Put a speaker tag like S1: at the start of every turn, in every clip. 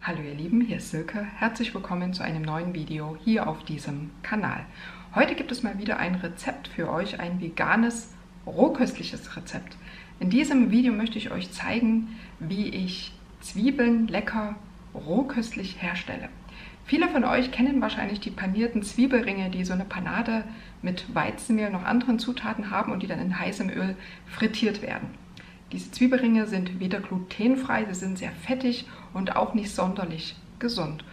S1: Hallo ihr Lieben, hier ist Silke. Herzlich willkommen zu einem neuen Video hier auf diesem Kanal. Heute gibt es mal wieder ein Rezept für euch, ein veganes, rohköstliches Rezept. In diesem Video möchte ich euch zeigen, wie ich Zwiebeln lecker rohköstlich herstelle. Viele von euch kennen wahrscheinlich die panierten Zwiebelringe, die so eine Panade mit Weizenmehl noch anderen Zutaten haben und die dann in heißem Öl frittiert werden. Diese Zwiebelringe sind weder glutenfrei, sie sind sehr fettig und auch nicht sonderlich gesund.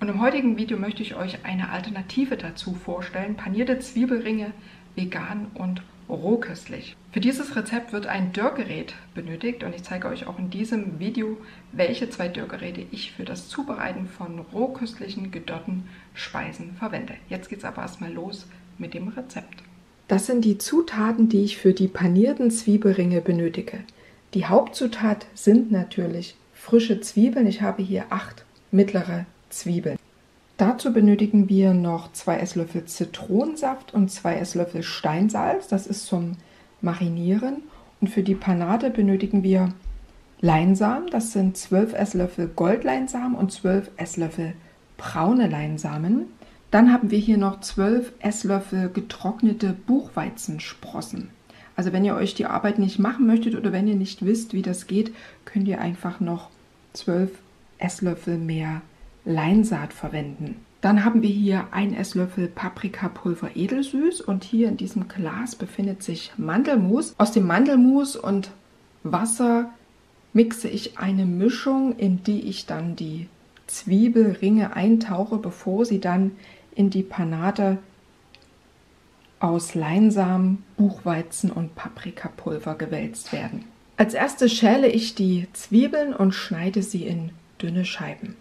S1: Und im heutigen Video möchte ich euch eine Alternative dazu vorstellen. Panierte Zwiebelringe, vegan und rohköstlich. Für dieses Rezept wird ein Dörrgerät benötigt und ich zeige euch auch in diesem Video, welche zwei Dörrgeräte ich für das Zubereiten von rohköstlichen gedörrten Speisen verwende. Jetzt geht es aber erstmal los mit dem Rezept. Das sind die Zutaten, die ich für die panierten Zwiebelringe benötige. Die Hauptzutat sind natürlich frische Zwiebeln. Ich habe hier acht mittlere Zwiebeln. Dazu benötigen wir noch zwei Esslöffel Zitronensaft und zwei Esslöffel Steinsalz. Das ist zum Marinieren. Und für die Panade benötigen wir Leinsamen. Das sind 12 Esslöffel Goldleinsamen und 12 Esslöffel braune Leinsamen. Dann haben wir hier noch 12 Esslöffel getrocknete Buchweizensprossen. Also wenn ihr euch die Arbeit nicht machen möchtet oder wenn ihr nicht wisst, wie das geht, könnt ihr einfach noch 12 Esslöffel mehr Leinsaat verwenden. Dann haben wir hier ein Esslöffel Paprikapulver edelsüß und hier in diesem Glas befindet sich Mandelmus. Aus dem Mandelmus und Wasser mixe ich eine Mischung, in die ich dann die Zwiebelringe eintauche, bevor sie dann in die Panade aus Leinsamen, Buchweizen und Paprikapulver gewälzt werden. Als erstes schäle ich die Zwiebeln und schneide sie in dünne Scheiben.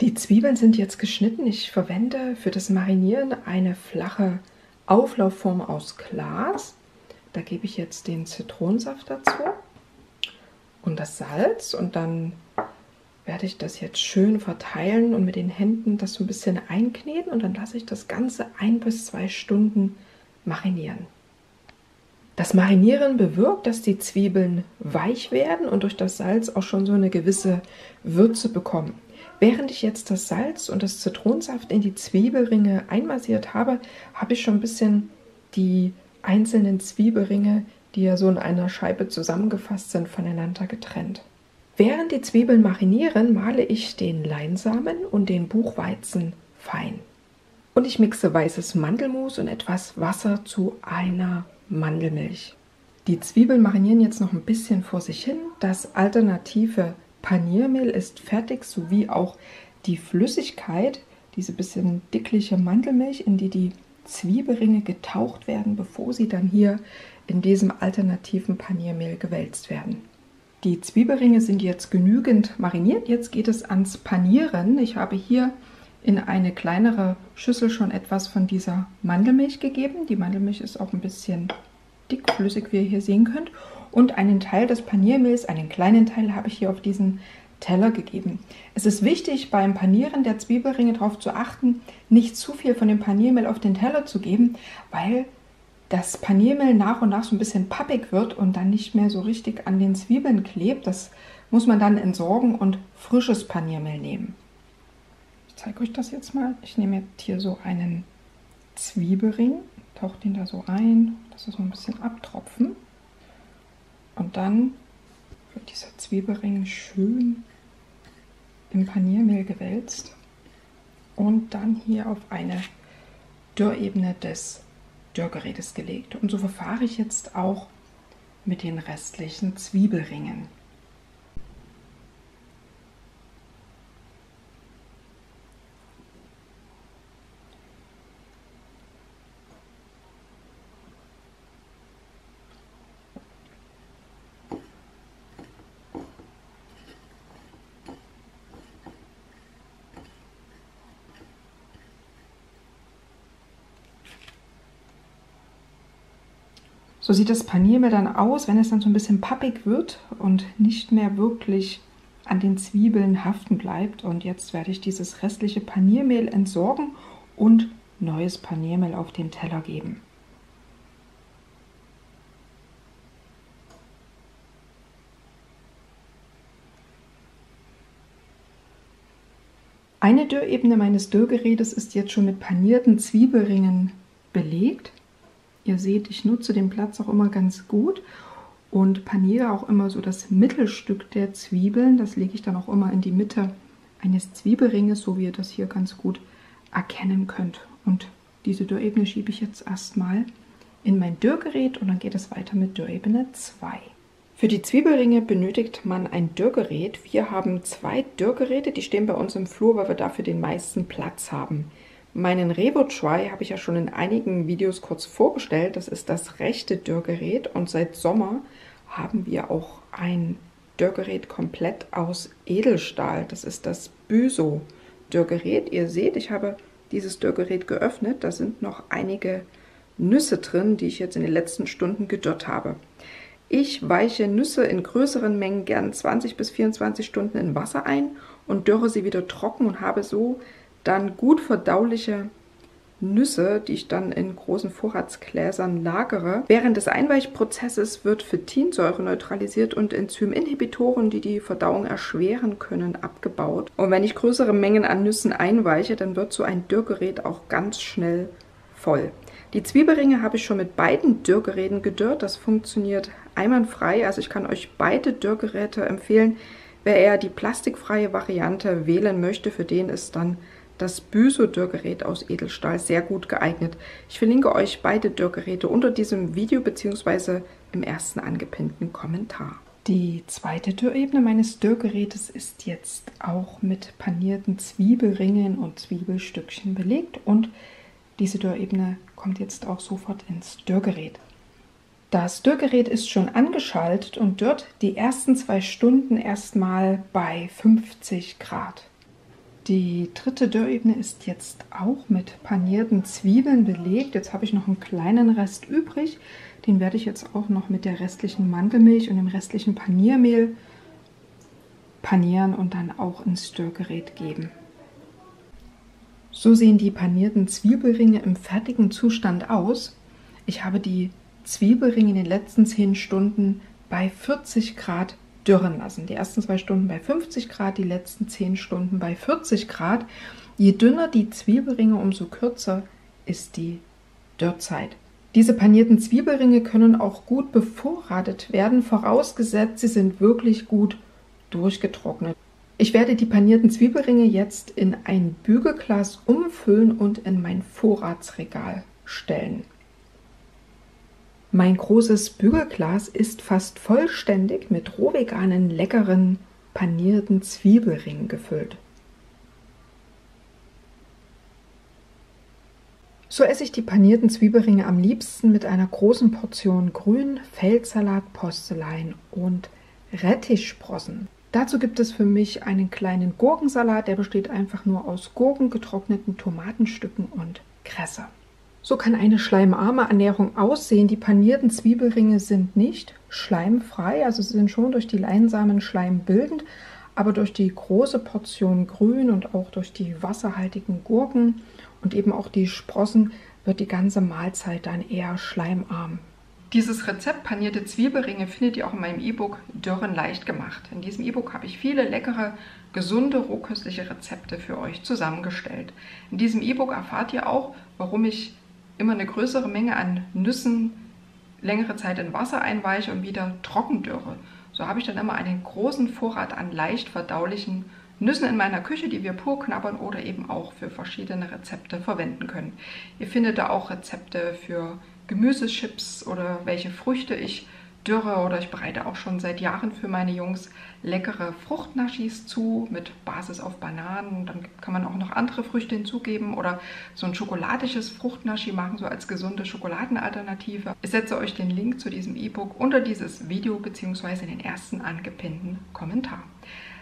S1: Die Zwiebeln sind jetzt geschnitten. Ich verwende für das Marinieren eine flache Auflaufform aus Glas. Da gebe ich jetzt den Zitronensaft dazu und das Salz und dann werde ich das jetzt schön verteilen und mit den Händen das so ein bisschen einkneten und dann lasse ich das Ganze ein bis zwei Stunden marinieren. Das Marinieren bewirkt, dass die Zwiebeln weich werden und durch das Salz auch schon so eine gewisse Würze bekommen. Während ich jetzt das Salz und das Zitronensaft in die Zwiebelringe einmassiert habe, habe ich schon ein bisschen die einzelnen Zwiebelringe, die ja so in einer Scheibe zusammengefasst sind, voneinander getrennt. Während die Zwiebeln marinieren, male ich den Leinsamen und den Buchweizen fein. Und ich mixe weißes Mandelmus und etwas Wasser zu einer Mandelmilch. Die Zwiebeln marinieren jetzt noch ein bisschen vor sich hin. Das alternative Paniermehl ist fertig, sowie auch die Flüssigkeit, diese bisschen dickliche Mandelmilch, in die die Zwiebelringe getaucht werden, bevor sie dann hier in diesem alternativen Paniermehl gewälzt werden. Die Zwiebelringe sind jetzt genügend mariniert. Jetzt geht es ans Panieren. Ich habe hier in eine kleinere Schüssel schon etwas von dieser Mandelmilch gegeben. Die Mandelmilch ist auch ein bisschen dickflüssig, wie ihr hier sehen könnt. Und einen Teil des Paniermehls, einen kleinen Teil, habe ich hier auf diesen Teller gegeben. Es ist wichtig, beim Panieren der Zwiebelringe darauf zu achten, nicht zu viel von dem Paniermehl auf den Teller zu geben, weil das Paniermehl nach und nach so ein bisschen pappig wird und dann nicht mehr so richtig an den Zwiebeln klebt. Das muss man dann entsorgen und frisches Paniermehl nehmen. Ich zeige euch das jetzt mal. Ich nehme jetzt hier so einen Zwiebelring, tauche den da so ein, das ist so ein bisschen abtropfen. Und dann wird dieser Zwiebelring schön im Paniermehl gewälzt und dann hier auf eine Dörrebene des Dörrgerätes gelegt. Und so verfahre ich jetzt auch mit den restlichen Zwiebelringen. So sieht das Paniermehl dann aus, wenn es dann so ein bisschen pappig wird und nicht mehr wirklich an den Zwiebeln haften bleibt. Und jetzt werde ich dieses restliche Paniermehl entsorgen und neues Paniermehl auf den Teller geben. Eine Dörrebene meines Dörrgerätes ist jetzt schon mit panierten Zwiebelringen belegt. Ihr seht, ich nutze den Platz auch immer ganz gut und paniere auch immer so das Mittelstück der Zwiebeln. Das lege ich dann auch immer in die Mitte eines Zwiebelringes, so wie ihr das hier ganz gut erkennen könnt. Und diese Dörrebene schiebe ich jetzt erstmal in mein Dörrgerät und dann geht es weiter mit Dörrebene 2. Für die Zwiebelringe benötigt man ein Dörrgerät. Wir haben zwei Dörrgeräte, die stehen bei uns im Flur, weil wir dafür den meisten Platz haben. Meinen Revo Try habe ich ja schon in einigen Videos kurz vorgestellt. Das ist das rechte Dörrgerät und seit Sommer haben wir auch ein Dörrgerät komplett aus Edelstahl. Das ist das Büso Dörrgerät. Ihr seht, ich habe dieses Dörrgerät geöffnet. Da sind noch einige Nüsse drin, die ich jetzt in den letzten Stunden gedörrt habe. Ich weiche Nüsse in größeren Mengen gern 20 bis 24 Stunden in Wasser ein und dörre sie wieder trocken und habe so dann gut verdauliche Nüsse, die ich dann in großen Vorratsgläsern lagere. Während des Einweichprozesses wird Phytinsäure neutralisiert und Enzyminhibitoren, die die Verdauung erschweren können, abgebaut. Und wenn ich größere Mengen an Nüssen einweiche, dann wird so ein Dürrgerät auch ganz schnell voll. Die Zwiebelringe habe ich schon mit beiden Dürrgeräten gedürrt. Das funktioniert einwandfrei. Also ich kann euch beide Dürrgeräte empfehlen. Wer eher die plastikfreie Variante wählen möchte, für den ist dann das Büso-Dürrgerät aus Edelstahl sehr gut geeignet. Ich verlinke euch beide Dürrgeräte unter diesem Video bzw. im ersten angepinnten Kommentar. Die zweite Dürrebene meines Dürrgerätes ist jetzt auch mit panierten Zwiebelringen und Zwiebelstückchen belegt und diese Dürrebene kommt jetzt auch sofort ins Dürrgerät. Das Dürrgerät ist schon angeschaltet und dürrt die ersten zwei Stunden erstmal bei 50 Grad. Die dritte Dörrebene ist jetzt auch mit panierten Zwiebeln belegt. Jetzt habe ich noch einen kleinen Rest übrig. Den werde ich jetzt auch noch mit der restlichen Mandelmilch und dem restlichen Paniermehl panieren und dann auch ins Störgerät geben. So sehen die panierten Zwiebelringe im fertigen Zustand aus. Ich habe die Zwiebelringe in den letzten 10 Stunden bei 40 Grad dürren lassen. Die ersten zwei Stunden bei 50 Grad, die letzten 10 Stunden bei 40 Grad. Je dünner die Zwiebelringe, umso kürzer ist die Dürrzeit. Diese panierten Zwiebelringe können auch gut bevorratet werden, vorausgesetzt sie sind wirklich gut durchgetrocknet. Ich werde die panierten Zwiebelringe jetzt in ein Bügelglas umfüllen und in mein Vorratsregal stellen. Mein großes Bügelglas ist fast vollständig mit rohveganen, leckeren, panierten Zwiebelringen gefüllt. So esse ich die panierten Zwiebelringe am liebsten mit einer großen Portion Grün, Feldsalat, Postelein und Rettichsprossen. Dazu gibt es für mich einen kleinen Gurkensalat, der besteht einfach nur aus Gurken, getrockneten Tomatenstücken und Kresse. So kann eine schleimarme Ernährung aussehen. Die panierten Zwiebelringe sind nicht schleimfrei, also sie sind schon durch die Leinsamen schleimbildend, aber durch die große Portion Grün und auch durch die wasserhaltigen Gurken und eben auch die Sprossen wird die ganze Mahlzeit dann eher schleimarm. Dieses Rezept panierte Zwiebelringe findet ihr auch in meinem E-Book Dörren leicht gemacht. In diesem E-Book habe ich viele leckere, gesunde, rohköstliche Rezepte für euch zusammengestellt. In diesem E-Book erfahrt ihr auch, warum ich immer eine größere Menge an Nüssen längere Zeit in Wasser einweiche und wieder trocken dürre. So habe ich dann immer einen großen Vorrat an leicht verdaulichen Nüssen in meiner Küche, die wir pur knabbern oder eben auch für verschiedene Rezepte verwenden können. Ihr findet da auch Rezepte für Gemüsechips oder welche Früchte ich Dürre oder ich bereite auch schon seit Jahren für meine Jungs leckere Fruchtnaschis zu mit Basis auf Bananen. Dann kann man auch noch andere Früchte hinzugeben oder so ein schokoladisches Fruchtnaschi machen, so als gesunde Schokoladenalternative. Ich setze euch den Link zu diesem E-Book unter dieses Video bzw. in den ersten angepinnten Kommentar.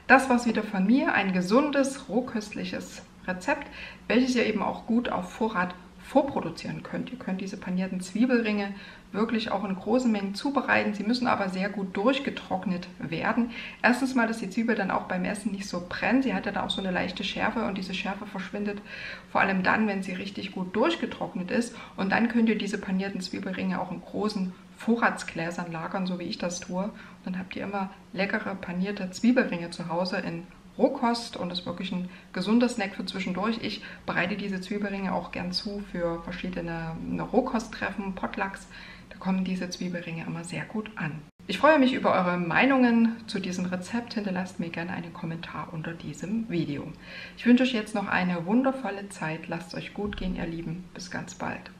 S1: Das war es wieder von mir, ein gesundes, rohköstliches Rezept, welches ihr eben auch gut auf Vorrat vorproduzieren könnt. Ihr könnt diese panierten Zwiebelringe wirklich auch in großen Mengen zubereiten. Sie müssen aber sehr gut durchgetrocknet werden. Erstens mal, dass die Zwiebel dann auch beim Essen nicht so brennt. Sie hat ja dann auch so eine leichte Schärfe und diese Schärfe verschwindet vor allem dann, wenn sie richtig gut durchgetrocknet ist. Und dann könnt ihr diese panierten Zwiebelringe auch in großen Vorratsgläsern lagern, so wie ich das tue. Und dann habt ihr immer leckere panierte Zwiebelringe zu Hause in Rohkost und ist wirklich ein gesunder Snack für zwischendurch. Ich bereite diese Zwiebelringe auch gern zu für verschiedene Rohkosttreffen, Potlucks. Da kommen diese Zwiebelringe immer sehr gut an. Ich freue mich über eure Meinungen zu diesem Rezept. Hinterlasst mir gerne einen Kommentar unter diesem Video. Ich wünsche euch jetzt noch eine wundervolle Zeit. Lasst es euch gut gehen, ihr Lieben. Bis ganz bald.